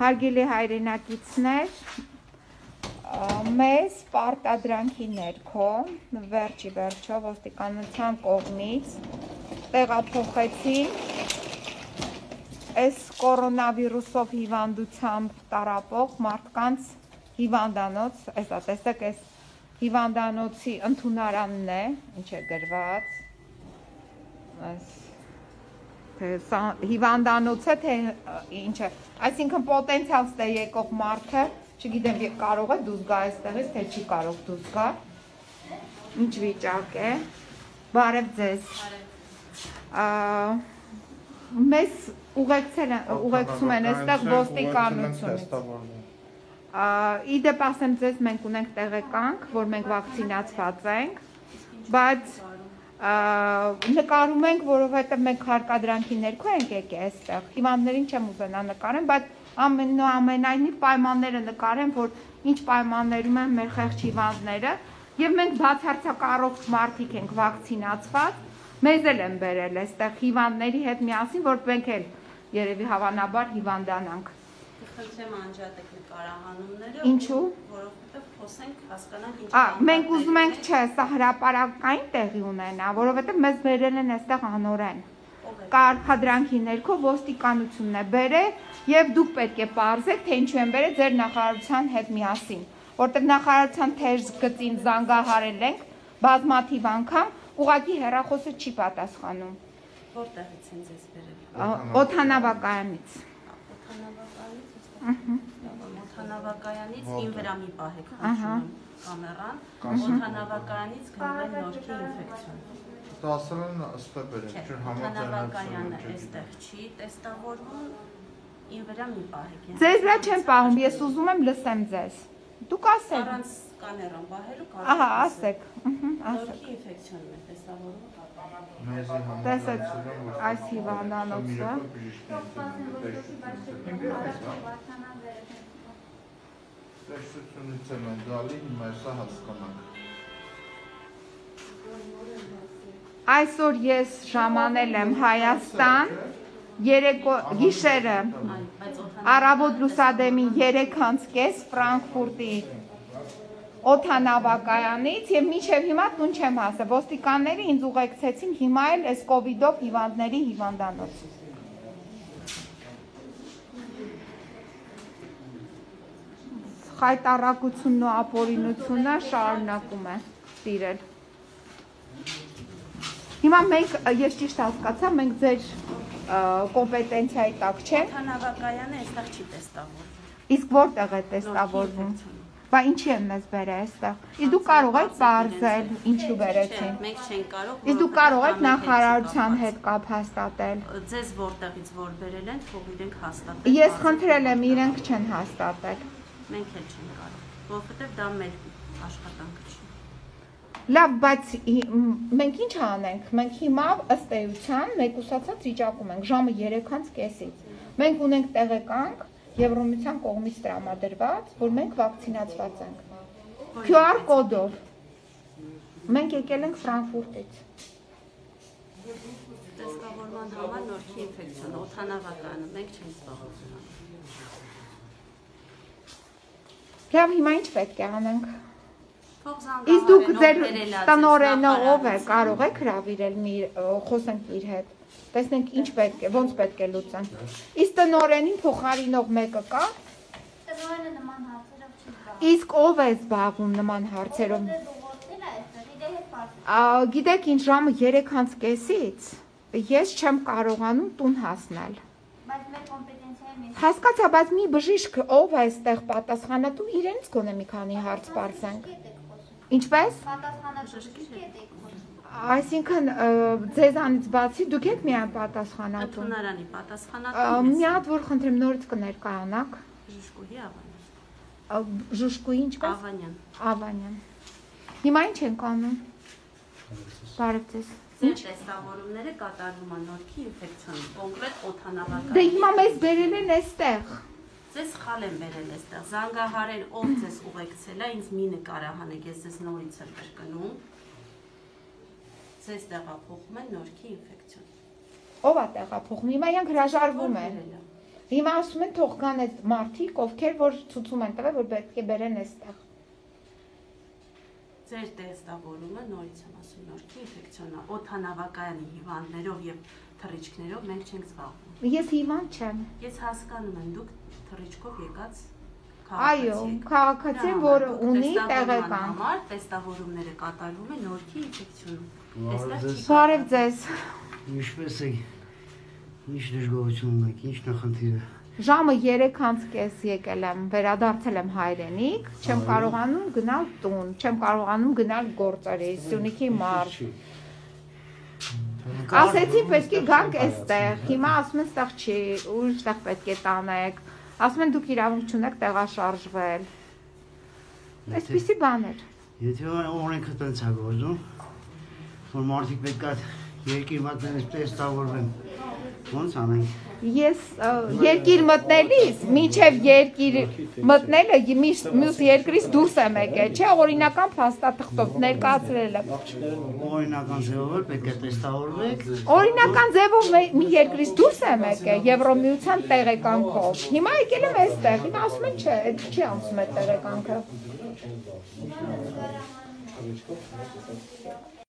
Հարգելի հայրենակիցներ, մեզ պարտադրանքի ներքո վերջի վերջո ոստիկանության կողմից տեղափոխեցին այս կորոնավիրուսով հիվանդությամբ տարապող մարդկանց հիվանդանոց, այսա տեսեք, այս հիվանդանոցի ընդունարանն է, ինչ է գրված, այս թե սա հիվանդանոց է թե ինչ է այսինքն պոտենցիալ ստե եկող մարդը չգիտեմ կարող է դուրս գա այստեղից թե չի կարող դուրս գա ինչ վիճակ է բարև ձեզ մեզ ուղեկցել են ուղեկցում են այստեղ ոստիկանությունը իդեպ ասեմ ձեզ մենք ունենք տեղեկանք որ մենք վակցինացված ենք բայց նկարում ենք, որովհետև մենք հարկադրանքի ներքո ենք եկել այստեղ։ Հիվանդներին չեմ ուզենա նկարեմ, բայց ամենայնիվ պայմանները նկարեմ, որ ինչ պայմաններում են մեր խեղճ հիվանդները, եւ մենք բացարձակ առողջ մարդիկ ենք վակցինացված, մեզ էլ են բերել այստեղ հիվանդների հետ միասին, որ մենք էլ երևի հավանաբար հիվանդանանք։ Խնդրեմ անջատեք նկարահանումները։ Ինչու՞։ Որովհետև խոսենք, հասկանանք ինչ։ Ա, մենք ուզում ենք, չէ, սա հրաապարակային տեղի ունենա, որովհետև մեզ բերել են այստեղ անորեն։ Կարգադրանքի ներքո ոստիկանությունն է բերել եւ դուք պետք է parzեք, թե ինչու են բերել ձեր նախարարության հետ միասին, որտեղ նախարարության թեժ գծին զանգահարել ենք բազմաթիվ անգամ, ուղակի հերախոսը չի պատասխանում։ Որտեղից են ձեզ բերել։ Օթանավակայանից։ Օթանավակայանից ին վրա մի պահեք խնդրում կամերան։ Օթանավակայանից գնում են նորքի ինֆեկցիոն։ Դասել են ըստեղ բերել, չէ՞ Օթանավակայանը այստեղ չի տեստավորվում։ Ին վրա մի պահեք։ Ձեզ վրա չեմ պահում, ես ուզում եմ լսեմ ձեզ։ Դուք ասեք։ Առանց կաներան բահելու կարող։ Ահա, ասեք։ Ահա, ասեք։ Նորքի ինֆեկցիոնն է համար։ Տեսեք, այս հիվանդանոցը Տեսությունից եմ են գալի, հիմա սա հասկանանք։ այսօր ես ժամանել եմ Հայաստան երեկո գիշերը. առավոտ լուսադեմի 3:30 Ֆրանկֆուրտի օթանավակայանից եւ մինչեւ հիմա տուն չեմ հասել։ Ոստիկանները ինձ ուղեկցեցին հիմա էլ այս կ ូវ իդով հիվանդների հիվանդանոց։ Խայտարակությունն ու ապօրինությունը շարունակում է տիրել։ Հիմա մենք ես ճիշտ հասկացա, մենք ձեր կոմպետենցիայի տակ չենք։ Օթանավակայանը այստեղ չի տեստավորվում։ Իսկ որտեղ է տեստավորվում։ Բա ինչի են մեզ բերել այստեղ։ Իսկ դու կարող եք բարձել, ինչու բերեցին։ Մենք չենք կարող։ Իսկ դու կարող եք նախարարության հետ կապ հաստատել։ Ձեզ որտեղից որ բերել են, թող իրենք հաստատեն։ Ես խնդրել եմ, իրենք չեն հաստատել։ Մենք էլ չենք կարող, որովհետև դա մեր աշխատանքը չի։ Լավ, բայց մենք ինչ անենք։ Մենք հիմա ըստ էության մեկուսացած վիճակում ենք ժամը 3:30-ից։ Մենք ունենք տեղեկանք Եվրոմիության կողմից տրամադրված, որ մենք վակցինացված ենք։ QR կոդով։ Մենք եկել ենք Ֆրանկֆուրտից։ Տեսկավորման համար նորքի ինֆեկցիոն, օթանավականը, մենք չենք զբաղվում։ Լավ, հիմա ինչ պետք է անենք։ Իսկ դուք ձեր ով բերել ա ձեզ տնորենը ով է, կարող եք հravirել մի խոսենք իր հետ։ Տեսնենք ինչ պետք է, ոնց պետք է լուծեն։ Իսկ տնորենին փոխարինող մեկը կա։ Տնօրենը նման հարցերով չի կա։ Իսկ ով է զբաղվում նման հարցերով։ Գիտեք, ինչ ժամը 3:30-ից ես չեմ կարողանում տուն հասնել։ Բայց մեր կոմպետենցիայի մեջ Հասկացա, բայց մի բժիշկ ով է այստեղ պատասխանատու, իրենց գոնե մի քանի հարց բարձենք։ Ինչպես։ Այսինքն ձեզանից բացի դուք եք միայն պատասխանատու։ Ընդունարանի Ա, պատասխանատու Մի հատ որ խնդրեմ նորից կներկայանաք։ Ժուշկուհի Ավանյան։ Ա, Ժուշկուի ինչպես։ Ավանյան։ Ավանյան։ Հիմա ինչ ենք անում։ Բարև ձեզ։ Ձեր տեստավորումները կատարվում են նորքի ինֆեկցիոն, կոնկրետ օթանավական։ Դե հիմա մեզ բերել են այստեղ։ Ձեզ խալ են բերել այստեղ։ Զանգահարել ով ձեզ ուղեկցել է, ինձ մի նկարահանեք, ես ձեզ նորից եմ կրկնում։ Ձեզ տեղափոխում են նորքի ինֆեկցիոն։ Ո՞վ է տեղափոխում։ Հիմա իրանք հրաժարվում են։ Հիմա ասում են թող կան այդ մարդիկ, ովքեր որ ցուցում են տվել, որ պետք է բերեն այստեղ։ Ձեր տեստավորումը նորից եմ ասում նորքի ինֆեկցիոնալ օթանավակայանի հիվանդներով եւ թռիչքներով մենք չենք զբաղվում։ Ես հիվանդ չեմ։ Ես հասկանում եմ դուք թռիչքով եկած Այո, քաղաքացի, Դրա որը համար դուք ունի տեղեկանք։ համար տեստավորումները կատարվում են նորքի ինֆեկցիոնում։ Այստեղ չի Բարև ձեզ։ Ինչպես եք։ Ինչ դժգոհություն ունեք, ինչ նախնդիրը։ Ժամը 3:30 եկել եմ, վերադարձել եմ հայրենիք, չեմ կարողանում գնալ տուն, չեմ կարողանում գնալ գործերի, Սյունիքի մարզ։ Ասեցի պետք է գանք այստեղ։ Հիմա ասում են ստեղ չի, ուրիշտեղ պետք է տանեք։ Ասում են դուք իրավունք չունեք տեղաշարժվել։ Այսպիսի բաներ։ Եթե օրենքը տենց է գործում, որ մարդիկ պետք է երկիր մատնեն տեստավորվեն, ո՞նց անենք։ Ես երկիր մտնելիս, միջև երկիր մտնելը մյուս երկրից դուրս եմ եկել, չէ, օրինական փաստաթղթով ներկայացրել եմ։ Օրինական ձևով էլ պետք է տեստավորվեք։ Օրինական ձևով մի երկրից դուրս եմ եկել Եվրոմիության տեղեկանքով։ Հիմա եկել եմ այստեղ։ Հիմա ասում են չէ, այդ չի անցում այդ տեղեկանքը։